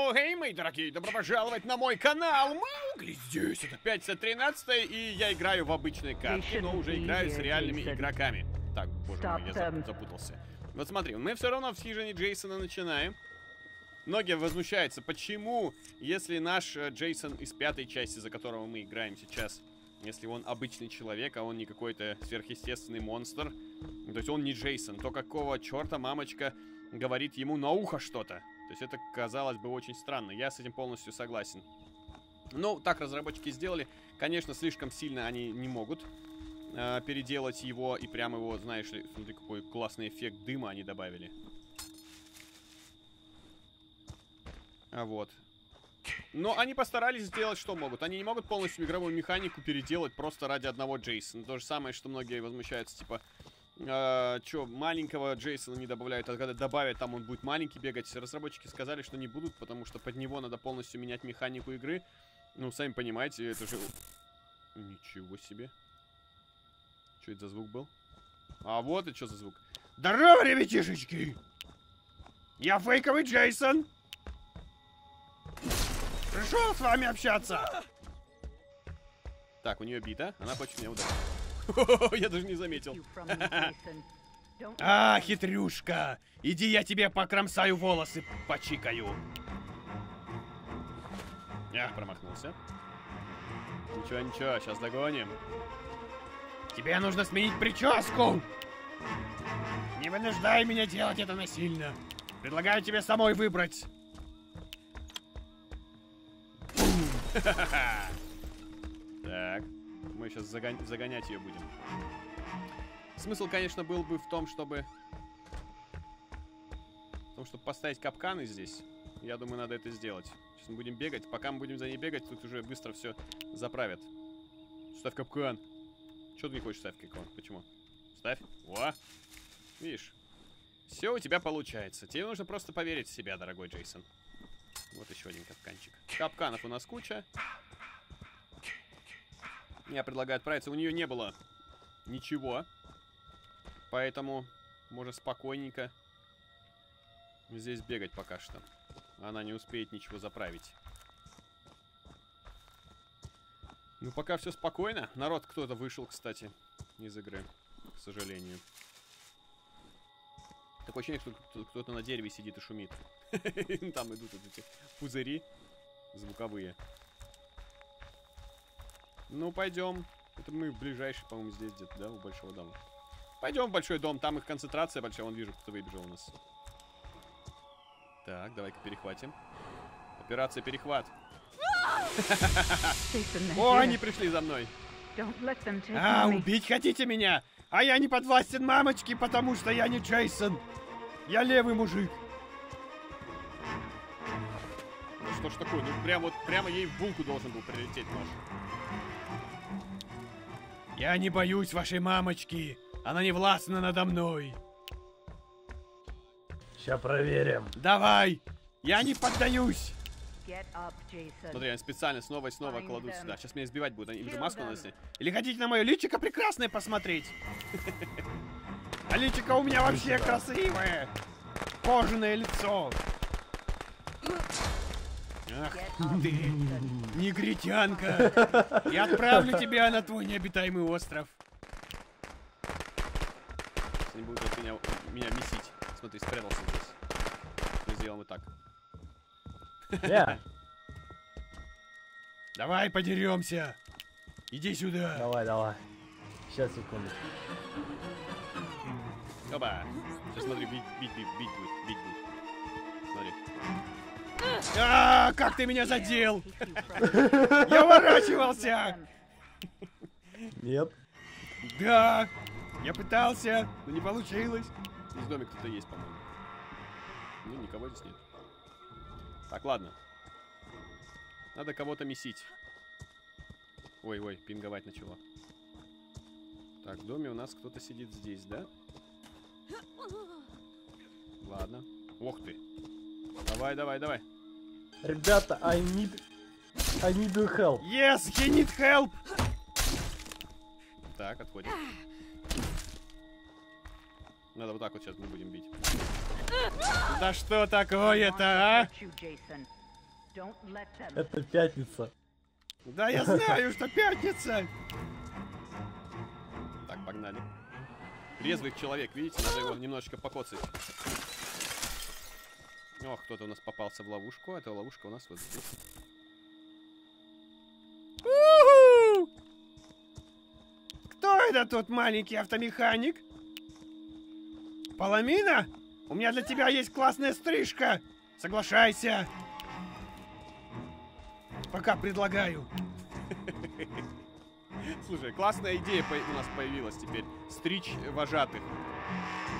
Йоу, эй, мои дорогие, добро пожаловать на мой канал! Маугли здесь, это 513 и я играю в обычные картки, но уже играю с реальными игроками. Так, боже мой, я зап- запутался. Вот смотри, мы все равно в хижине Джейсона начинаем. Многие возмущаются, почему, если наш э, Джейсон из пятой части, за которого мы играем сейчас, если он обычный человек, а он не какой-то сверхъестественный монстр, то есть он не Джейсон, то какого черта мамочка говорит ему на ухо что-то? То есть это казалось бы очень странно, я с этим полностью согласен. Ну, так разработчики сделали. Конечно, слишком сильно они не могут э, переделать его и прям его, знаешь ли, смотри, какой классный эффект дыма они добавили. А вот. Но они постарались сделать, что могут. Они не могут полностью игровую механику переделать просто ради одного Джейсона. То же самое, что многие возмущаются, типа, э, что, маленького Джейсона не добавляют, а когда добавят, там он будет маленький бегать. Разработчики сказали, что не будут, потому что под него надо полностью менять механику игры. Ну, сами понимаете, это же... Ничего себе. Что это за звук был? А вот и что за звук. Здорово, ребятишечки! Я фейковый Джейсон! Пришел с вами общаться! Так, у нее бита, она хочет меня ударить. Я даже не заметил. А, хитрюшка! Иди, я тебе покромсаю волосы, почикаю. Ах, промахнулся. Ничего, ничего, сейчас догоним. Тебе нужно сменить прическу! Не вынуждай меня делать это насильно. Предлагаю тебе самой выбрать. Так, мы сейчас загон- загонять ее будем. Смысл, конечно, был бы в том, чтобы... В том, чтобы поставить капканы здесь. Я думаю, надо это сделать. Сейчас мы будем бегать. Пока мы будем за ней бегать, тут уже быстро все заправят. Ставь капкан. Че ты не хочешь ставить капкан? Почему? Ставь. О! Видишь? Все у тебя получается. Тебе нужно просто поверить в себя, дорогой Джейсон. Вот еще один капканчик. Капканов у нас куча. Я предлагаю отправиться. У нее не было ничего. Поэтому можно спокойненько здесь бегать пока что. Она не успеет ничего заправить. Ну, пока все спокойно. Народ кто-то вышел, кстати, из игры, к сожалению. Такое ощущение, что кто-то на дереве сидит и шумит. Там идут вот эти пузыри звуковые. Ну, пойдем. Это мы ближайший, по-моему, здесь где-то, да, у большого дома. Пойдем в большой дом, там их концентрация большая. Вон вижу, кто выбежал у нас. Так, давай-ка перехватим. Операция перехват. О, они пришли за мной. А, убить хотите меня? А я не подвластен мамочке, потому что я не Джейсон. Я левый мужик. Ну что ж такое? Ну прям вот прямо ей в булку должен был прилететь нож. Я не боюсь вашей мамочки. Она не властна надо мной. Сейчас проверим. Давай! Я не поддаюсь! Up, Смотри, они специально снова и снова кладут сюда. Сейчас меня избивать будут. Они им же маску надо снять. Или хотите на мое личико прекрасное посмотреть? А личико у меня вообще красивое. Кожаное лицо. Ах ты, негритянка. Я отправлю тебя на твой необитаемый остров. Они будут вот меня, меня месить. Смотри, спрятался здесь. Мы сделаем вот так. Я. Давай подеремся. Иди сюда. Давай, давай. Сейчас, секунду. Оба. Сейчас смотри, бить, бить, бить, бить будет, бить будет. Смотри. А, как ты меня задел! Я уворачивался! Нет. Да! Я пытался, но не получилось. Здесь в доме кто-то есть, по-моему. Ну, никого здесь нет. Так, ладно. Надо кого-то месить. Ой-ой, пинговать начало. Так, в доме у нас кто-то сидит здесь, да? Ладно. Ох ты. Давай, давай, давай. Ребята, I need... I need your help. Yes, he need help! Так, отходим. Надо вот так вот сейчас мы будем бить. Да что такое-то, а? Это пятница. Да, я знаю, что пятница. Так, погнали. Резвый человек, видите, надо его немножечко покоцать. Ох, кто-то у нас попался в ловушку. Эта ловушка у нас вот здесь. Кто это тут маленький автомеханик? Поломина? У меня для тебя есть классная стрижка. Соглашайся. Пока предлагаю. Слушай, классная идея у нас появилась теперь. Стричь вожатых.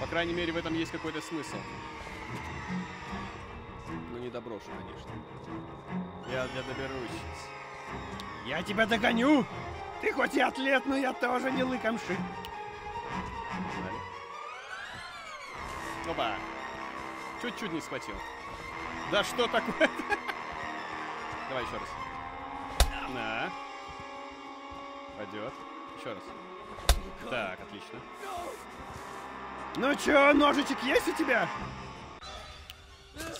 По крайней мере, в этом есть какой-то смысл. Ну, не доброшу, конечно. Я, я доберусь. Я тебя догоню! Ты хоть и атлет, но я тоже не лыкомши. Опа. Чуть-чуть не схватил. Да что такое? Давай еще раз. На. Пойдет. Еще раз. Так, отлично. Ну чё, ножичек есть у тебя?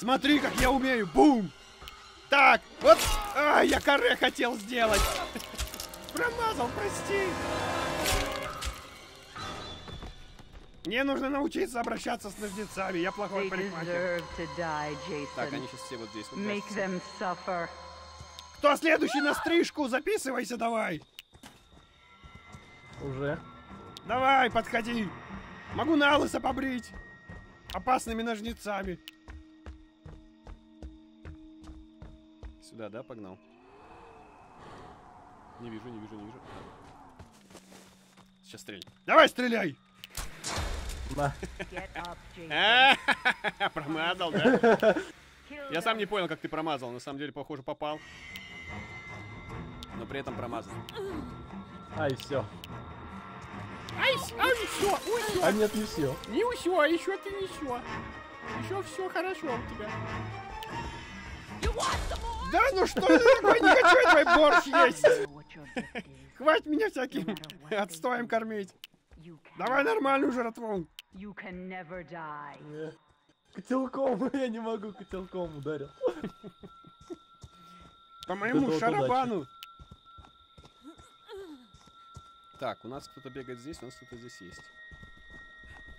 Смотри, как я умею. Бум! Так, вот. А, я каре хотел сделать. Промазал, прости. Мне нужно научиться обращаться с ножницами. Я плохой парикмахер. Так, они сейчас все вот здесь. Вот Кто следующий на стрижку? Записывайся давай. Уже. Давай, подходи. Могу на лысо побрить. Опасными ножницами. Сюда, да, погнал? Не вижу, не вижу, не вижу. Сейчас стреляй. Давай, стреляй! Промазал, да? Я сам не понял, как ты промазал. На самом деле, похоже, попал. Но при этом промазал. Ай, все. Ай, ай, все, все. А нет, не все. Не все, еще ты не все. Еще все хорошо у тебя. Да ну что ты такое? Не хочу твой борщ есть. Хватит меня всяким отстоем кормить. Давай нормальную жратву. Котелком, я не могу, котелком ударил. По моему шарабану. Так, у нас кто-то бегает здесь, у нас кто-то здесь есть.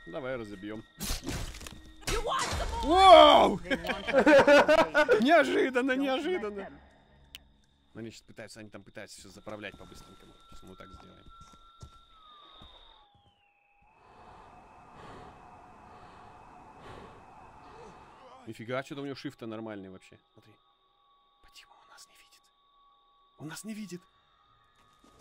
Давай разобьем. Вау! Неожиданно, неожиданно. Но они сейчас пытаются, они там пытаются все заправлять по-быстренькому. Сейчас мы вот так сделаем. Нифига, что-то у него шифта нормальный вообще. Смотри. Патима у нас не видит. Он нас не видит.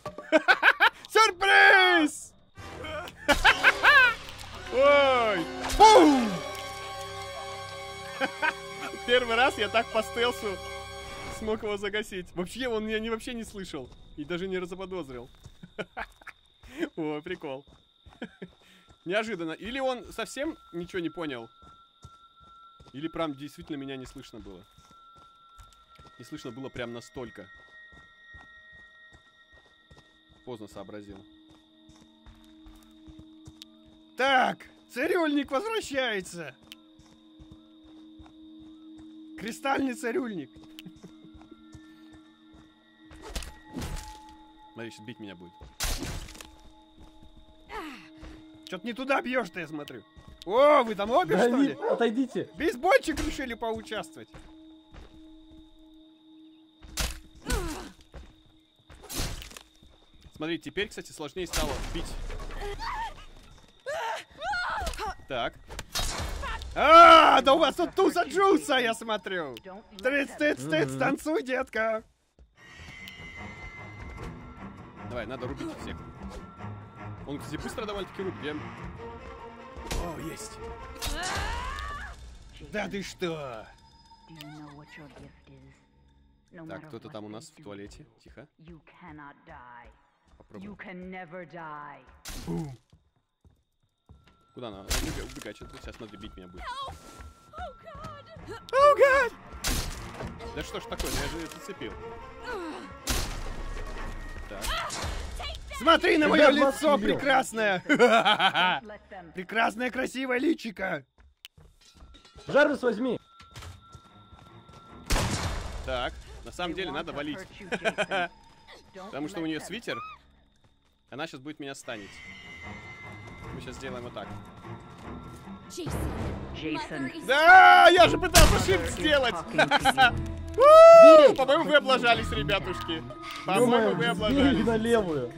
Сюрприз! Ой! Бум! Первый раз я так по стелсу смог его загасить. Вообще, он меня не, вообще не слышал. И даже не разоподозрил. О, прикол. Неожиданно. Или он совсем ничего не понял. Или прям действительно меня не слышно было. Не слышно было прям настолько. Поздно сообразил. Так, цирюльник возвращается. Кристальный цирюльник. Смотри, сейчас бить меня будет. Что-то не туда бьешь-то, я смотрю. О, вы там обе, да что ли? Отойдите. Бейсбольчик решили поучаствовать. Смотри, теперь, кстати, сложнее стало бить. Так. А, да у вас тут туса джуса, я смотрю. Тыц, тыц, тыц, танцуй, детка. Давай, надо рубить всех. Он, кстати, быстро довольно-таки рубит. О, есть. Да ты что? Так, кто-то там у нас в туалете. Тихо. Попробуем. Бум. Куда она? Убегай, убегай, что сейчас смотри, бить меня будет. О, гад! Да что ж такое, я же зацепил. Так. Смотри на мое лицо прекрасное! Прекрасное, красивое личико! Жарус возьми! Так, на самом деле надо валить. Потому что у нее свитер. Она сейчас будет меня станить. Мы сейчас сделаем вот так. Джейсон. Да, я же пытался shift сделать. По-моему, вы облажались, ребятушки. По-моему, вы облажались. на левую.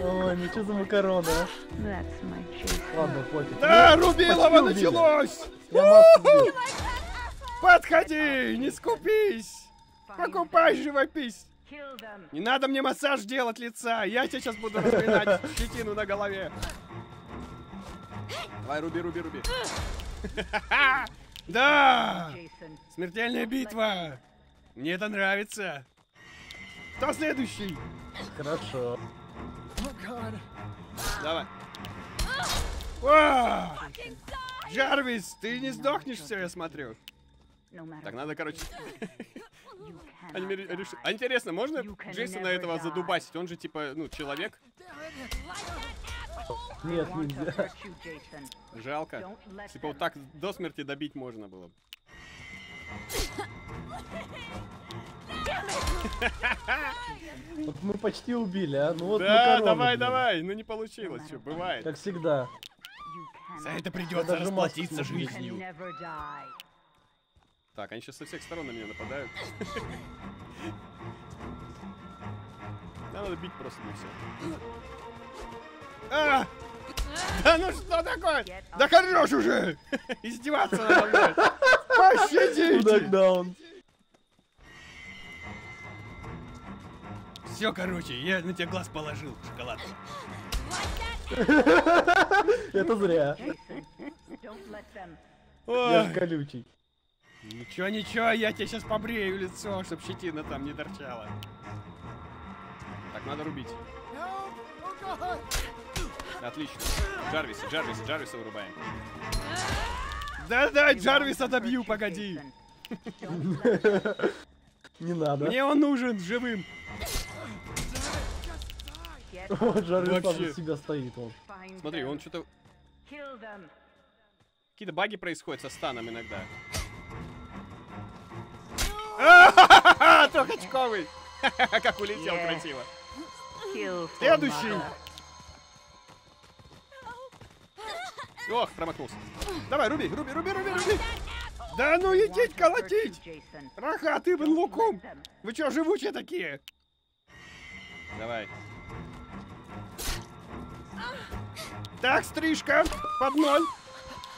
Ой, ну что за макароны, а? Ладно, пофиг. Да, Рубилова началось! Подходи, не скупись! Покупай живопись! Не надо мне массаж делать лица, я тебе сейчас буду разминать щетину на голове. Давай, руби, руби, руби. Да! Смертельная битва! Мне это нравится. Кто следующий? Хорошо. Давай. О! Джарвис, ты не сдохнешь все, я смотрю. Так, надо, короче... Они мне ре- реши- А интересно, можно Джейсона этого задубасить? Он же типа, ну, человек. Нет, нельзя. Жалко. Типа вот так до смерти добить можно было. бы. Вот мы почти убили, а? Ну вот Да, давай, блин. давай. Ну не получилось, что, бывает. Как всегда. За это придется расплатиться жизнью. Так, они сейчас со всех сторон на меня нападают. Да, надо бить просто на все. А! Да ну что такое? Да хорош уже! Издеваться надо мной! Пощадите! Все, короче, я на тебя глаз положил, шоколад. Это зря. Я ж колючий. Ничего, ничего, я тебе сейчас побрею лицо, чтоб щетина там не торчала. Так, надо рубить. Отлично. Джарвиса, Джарвиса, Джарвиса вырубаем. Да-да, Джарвиса добью, погоди. Не надо. Мне он нужен живым. Вот Жарвис там Вообще. за себя стоит. Он. Смотри, он что-то... Какие-то баги происходят со станом иногда. Трехочковый! Как улетел красиво. Следующий. Ох, промахнулся. Давай, руби, руби, руби, руби, руби. Да ну идите колотить! Раха, ты блин луком! Вы чё, живучие такие? Давай. Так, стрижка под ноль.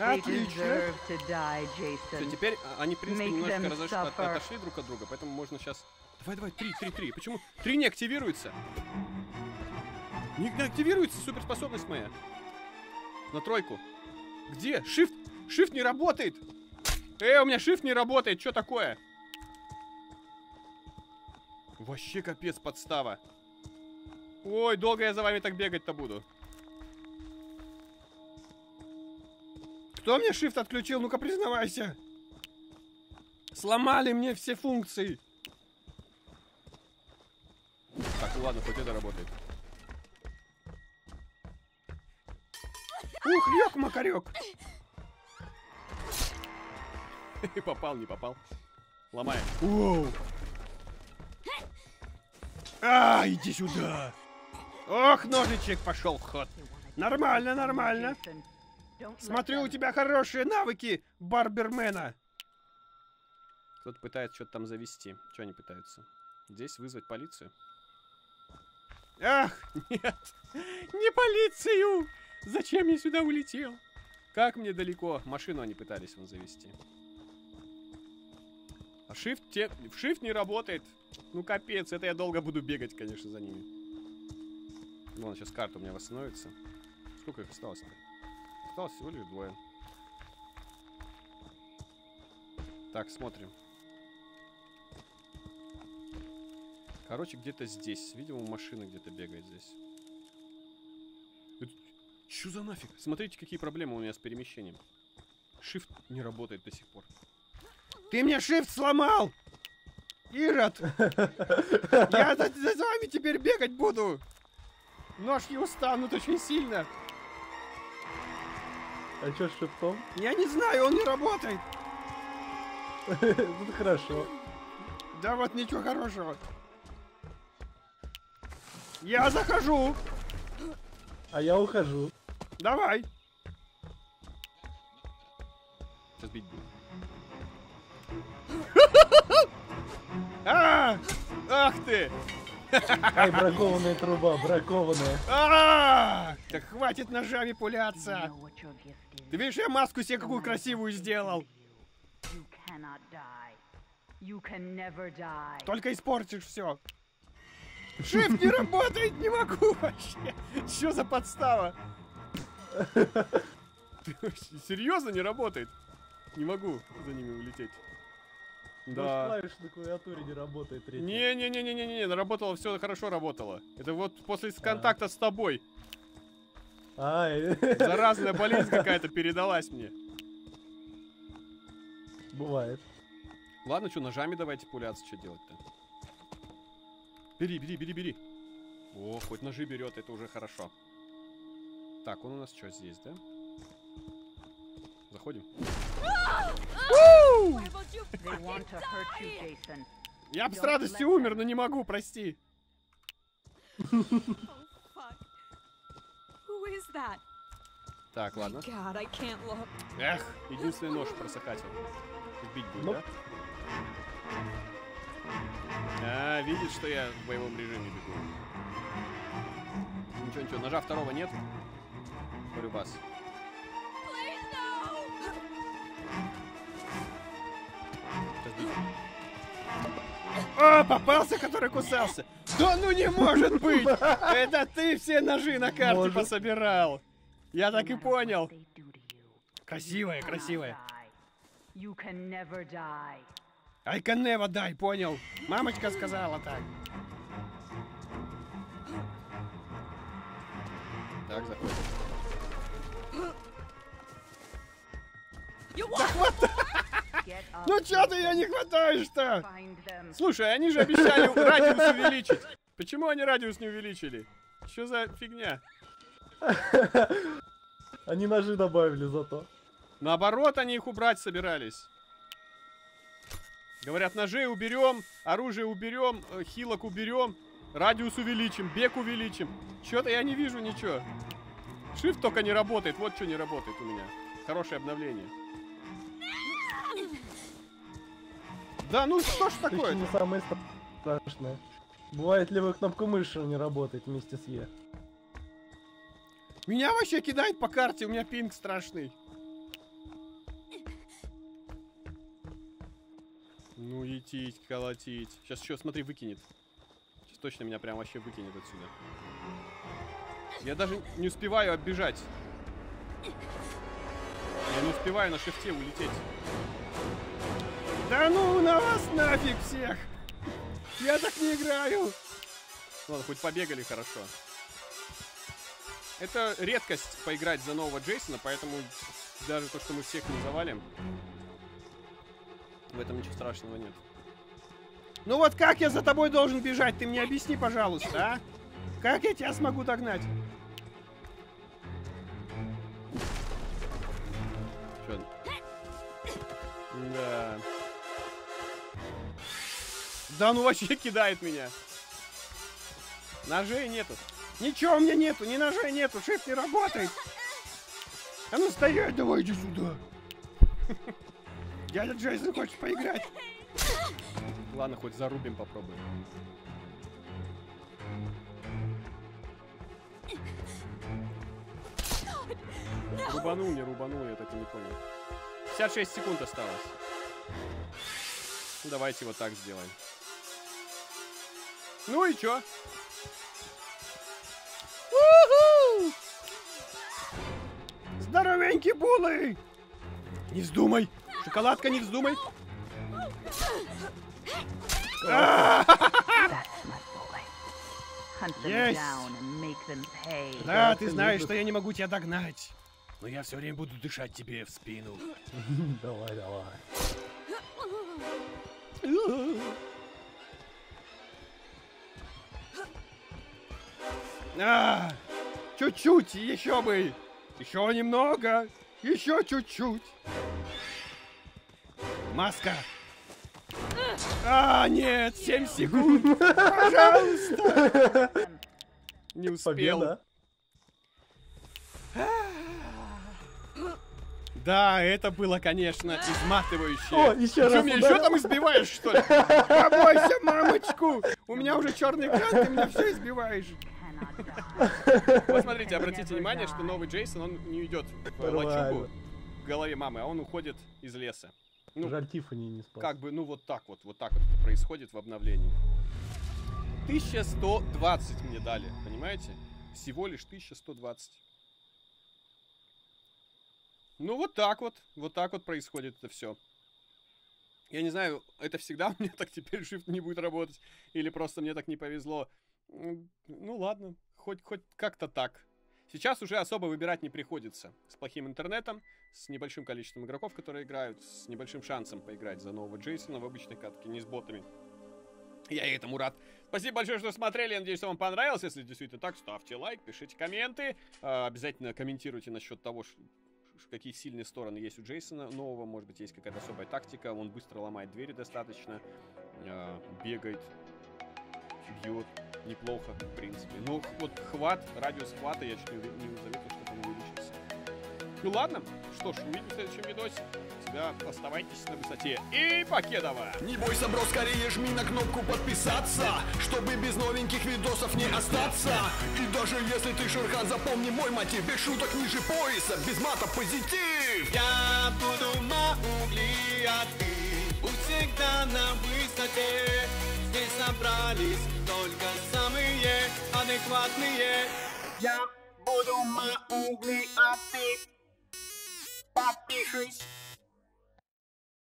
Отлично. Всё, теперь а, они, в принципе, немножко разош... от- отошли друг от друга, поэтому можно сейчас... Давай, давай, три, три, три. Почему? Три не активируется. Не не активируется суперспособность моя. На тройку. Где? Shift? Shift не работает. Э, у меня shift не работает. Что такое? Вообще капец подстава. Ой, долго я за вами так бегать-то буду. Кто мне shift отключил? Ну-ка признавайся. Сломали мне все функции. Так, ну ладно, хоть это работает. Ух, ёк, макарек. Попал, не попал. Ломаем. Воу. А, иди сюда. Ох, ножичек пошел в ход. Нормально, нормально. Смотрю, у тебя хорошие навыки, барбермена. Кто-то пытается что-то там завести. Что они пытаются? Здесь вызвать полицию? Ах, нет. Не полицию! Зачем я сюда улетел? Как мне далеко? Машину они пытались вон завести. А shift, те... в shift не работает. Ну капец, это я долго буду бегать, конечно, за ними. Вон, сейчас карта у меня восстановится. Сколько их осталось-то? Осталось всего лишь двое. Так, смотрим. Короче, где-то здесь. Видимо, машина где-то бегает здесь. Это... Чё за нафиг? Смотрите, какие проблемы у меня с перемещением. Shift не работает до сих пор. Ты мне shift сломал! Ирод! Я за, за вами теперь бегать буду! Ножки устанут очень сильно. А чё с шифтом? Я не знаю, он не работает. Тут хорошо. Да вот ничего хорошего. Я захожу. А я ухожу. Давай. Сейчас бить буду. А! Ах ты! Ай, бракованная труба, бракованная. А! Так хватит ножами пуляться. Ты видишь, я маску себе какую красивую сделал. Только испортишь все. Shift не работает, не могу вообще. Что за подстава? Серьезно не работает? Не могу за ними улететь. Да. Клавиш на клавиатуре не работает третья. Не-не-не-не-не-не, работало, все хорошо работало. Это вот после контакта с тобой. Ай, Заразная болезнь какая-то передалась мне. бывает. Ладно, что, ножами давайте пуляться, что делать-то? Бери, бери, бери, бери. О, хоть ножи берет, это уже хорошо. Так, он у нас что здесь, да? Заходим. Я бы с радостью умер, но не могу, прости. Так, ладно. Эх, единственный нож просохатил. Бить будет, Ну. да? А, видит, что я в боевом режиме бегу. Ничего, ничего, ножа второго нет. Полюбас. О, попался, который кусался. Да ну не может быть! Это ты все ножи на карте Может. пособирал. Я так и понял. Красивая, красивая. die. You can never die. I can never die, понял. Мамочка сказала так. Так, заходим. You up, Ну чё ты ее не хватаешь-то? Слушай, они же обещали радиус увеличить. Почему они радиус не увеличили? Что за фигня? Они ножи добавили зато. Наоборот, они их убрать собирались. Говорят, ножей уберем, оружие уберем, э, хилок уберем, радиус увеличим, бег увеличим. Чё-то я не вижу ничего. Shift только не работает, вот что не работает у меня. Хорошее обновление. Да ну что ж такое? не самое страшное. Бывает левая кнопка мыши не работает вместе с Е. Меня вообще кидает по карте, у меня пинг страшный. Ну, идти, колотить. Сейчас еще, смотри, выкинет. Сейчас точно меня прям вообще выкинет отсюда. Я даже не успеваю оббежать. Я не успеваю на шифте улететь. Да ну на вас нафиг всех! Я так не играю! Ладно, хоть побегали хорошо. Это редкость поиграть за нового Джейсона, поэтому даже то, что мы всех не завалим, в этом ничего страшного нет. Ну вот как я за тобой должен бежать? Ты мне объясни, пожалуйста, а? Как я тебя смогу догнать? Чё? Да. Да ну вообще кидает меня. Ножей нету. Ничего у меня нету, ни ножей нету, шеф не работает. А ну стоять, давай иди сюда. Дядя Джейсон хочет поиграть. Ладно, хоть зарубим попробуем. Рубанул, не рубанул, я так и не понял. 56 секунд осталось. Ну, давайте вот так сделаем. Ну и чё? Здоровенький булы! Не вздумай! Шоколадка, не вздумай! Pay. Да, ты знаешь, что я не могу тебя догнать. Но я все время буду дышать тебе в спину. Давай, давай. А, чуть-чуть, еще бы. Еще немного. Еще чуть-чуть. Маска. А, нет, 7 секунд. Пожалуйста. Не успел. Да, это было, конечно, изматывающе. О, еще Ты раз меня ударил. еще там избиваешь, что ли? Побойся, мамочку! У меня уже черный экран, ты меня все избиваешь. Вот смотрите, обратите внимание, что новый Джейсон, он не идет в лачугу к голове мамы, а он уходит из леса. Ну, Жаль, Тиффани не спас. как бы, ну вот так вот, вот так вот это происходит в обновлении. 1120 мне дали, понимаете? Всего лишь 1120. Ну вот так вот, вот так вот происходит это все. Я не знаю, это всегда у меня так теперь shift не будет работать, или просто мне так не повезло. Ну ладно, хоть, хоть как-то так. Сейчас уже особо выбирать не приходится. С плохим интернетом, с небольшим количеством игроков, которые играют, с небольшим шансом поиграть за нового Джейсона в обычной катке, не с ботами. Я этому рад. Спасибо большое, что смотрели. Я надеюсь, что вам понравилось. Если действительно так, ставьте лайк, пишите комменты. А, Обязательно комментируйте насчет того, какие сильные стороны есть у Джейсона нового. Может быть, есть какая-то особая тактика. Он быстро ломает двери достаточно. а, Бегает. Бьет. Неплохо, в принципе. Ну, вот хват, радиус хвата, я чуть не, не заметил, что он увеличился. Ну ладно, что ж, увидимся в следующем видосе. Всегда оставайтесь на высоте. И покедово! Не бойся, бро, скорее жми на кнопку подписаться Чтобы без новеньких видосов не остаться И даже если ты Шерхан, запомни мой мотив Без шуток ниже пояса, без мата позитив Я буду Маугли, а ты будь всегда на высоте Здесь собрались только самые адекватные. Я буду Маугли, а ты подпишись